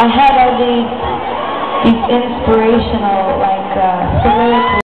I had all these these inspirational